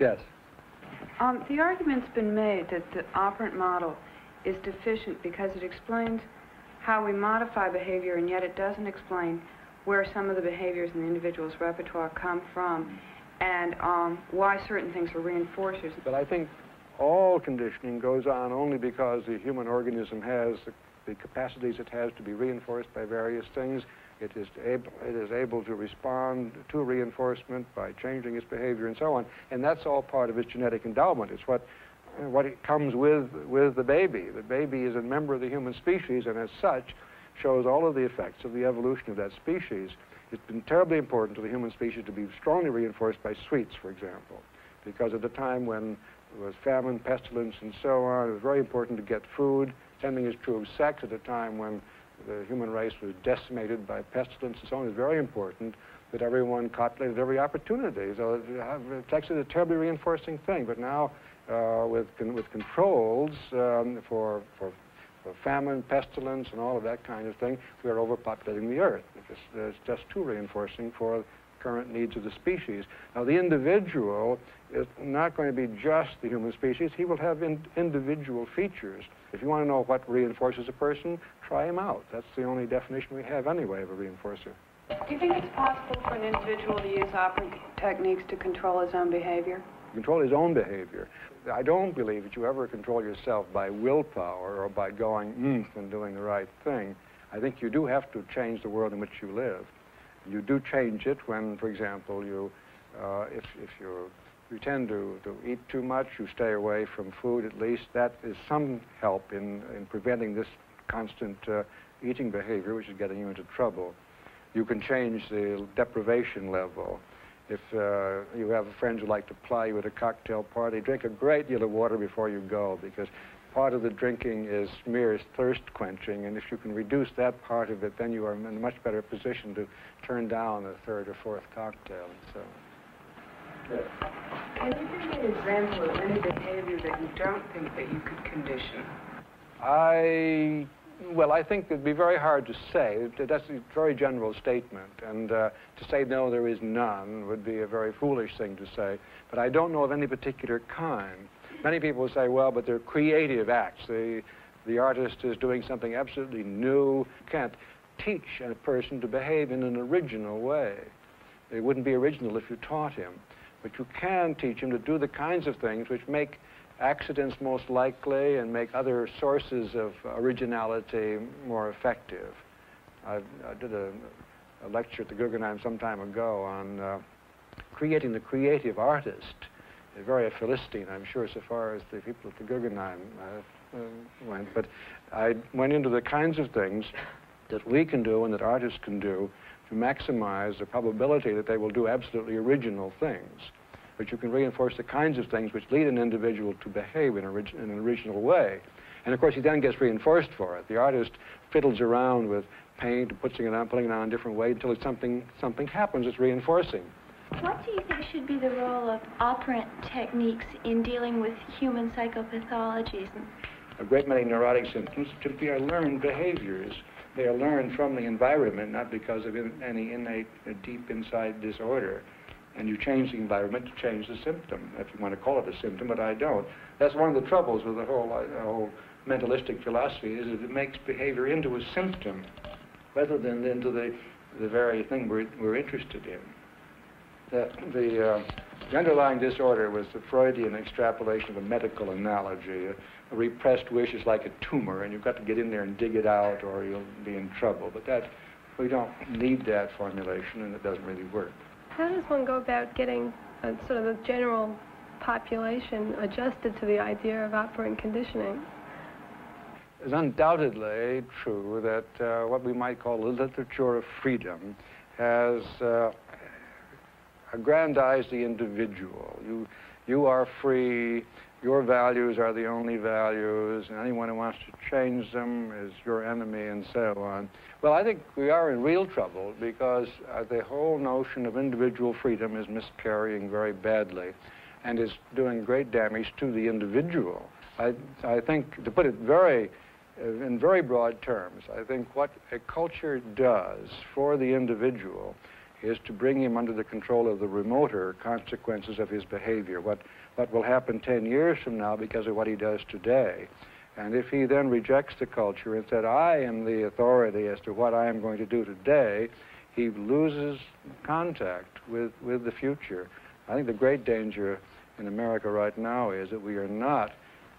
Yes. Um, the argument's been made that the operant model is deficient because it explains how we modify behavior, and yet it doesn't explain where some of the behaviors in the individual's repertoire come from and um, why certain things are reinforcers. But I think all conditioning goes on only because the human organism has the, the capacities it has to be reinforced by various things. It is, able, it is able to respond to reinforcement by changing its behavior and so on. And that's all part of its genetic endowment. It's what, what it comes with, with the baby. The baby is a member of the human species and as such shows all of the effects of the evolution of that species. It's been terribly important to the human species to be strongly reinforced by sweets, for example, because at the time when was famine, pestilence, and so on, it was very important to get food. Same thing is true of sex at a time when the human race was decimated by pestilence and so on, it's very important that everyone copulated every opportunity. So it's actually a terribly reinforcing thing. But now, uh, with, con with controls um, for, for, for, famine, pestilence, and all of that kind of thing, we are overpopulating the earth. It's, it's just too reinforcing for current needs of the species. Now, the individual is not going to be just the human species. He will have in individual features. If you want to know what reinforces a person, try him out. That's the only definition we have anyway of a reinforcer. Do you think it's possible for an individual to use operant techniques to control his own behavior? Control his own behavior. I don't believe that you ever control yourself by willpower or by going mm and doing the right thing. I think you do have to change the world in which you live. You do change it when, for example, you, uh, if, if you you tend to, to eat too much, you stay away from food at least. That is some help in, in preventing this constant uh, eating behavior, which is getting you into trouble. You can change the deprivation level. If uh, you have friends who like to ply you at a cocktail party, drink a great deal of water before you go because part of the drinking is mere thirst quenching, and if you can reduce that part of it, then you are in a much better position to turn down a third or fourth cocktail and so on. Can you give me an example of any behavior that you don't think that you could condition? I, well, I think it'd be very hard to say. That's a very general statement. And uh, to say no, there is none would be a very foolish thing to say. But I don't know of any particular kind. Many people say, well, but they're creative acts. The, the artist is doing something absolutely new. You can't teach a person to behave in an original way. It wouldn't be original if you taught him. But you can teach him to do the kinds of things which make accidents most likely and make other sources of originality more effective. I, I did a, a, lecture at the Guggenheim some time ago on uh, creating the creative artist. Very Philistine, I'm sure, so far as the people at the Guggenheim uh, uh, went. But I went into the kinds of things that we can do and that artists can do to maximize the probability that they will do absolutely original things. But you can reinforce the kinds of things which lead an individual to behave in, in an original way. And of course, he then gets reinforced for it. The artist fiddles around with paint, putting it on, putting it on a different way until something, something happens it's reinforcing. What do you think should be the role of operant techniques in dealing with human psychopathologies? A great many neurotic symptoms simply are learned behaviors. They are learned from the environment, not because of in, any innate, uh, deep inside disorder. And you change the environment to change the symptom, if you want to call it a symptom, but I don't. That's one of the troubles with the whole, uh, whole mentalistic philosophy, is that it makes behavior into a symptom rather than into the, the very thing we're, we're interested in. The, the, uh, the underlying disorder was the Freudian extrapolation of a medical analogy. A, a repressed wish is like a tumor, and you've got to get in there and dig it out, or you'll be in trouble. But that we don't need that formulation, and it doesn't really work. How does one go about getting a, sort of the general population adjusted to the idea of operant conditioning? It's undoubtedly true that uh, what we might call the literature of freedom has uh, aggrandize the individual. You, you are free. Your values are the only values, and anyone who wants to change them is your enemy, and so on. Well, I think we are in real trouble because uh, the whole notion of individual freedom is miscarrying very badly and is doing great damage to the individual. I, I think, to put it very, uh, in very broad terms, I think what a culture does for the individual is to bring him under the control of the remoter consequences of his behavior, what, what will happen 10 years from now because of what he does today. And if he then rejects the culture and said, I am the authority as to what I am going to do today, he loses contact with, with the future. I think the great danger in America right now is that we are not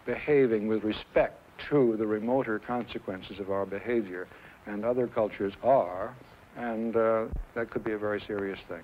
behaving with respect to the remoter consequences of our behavior, and other cultures are, and uh, that could be a very serious thing.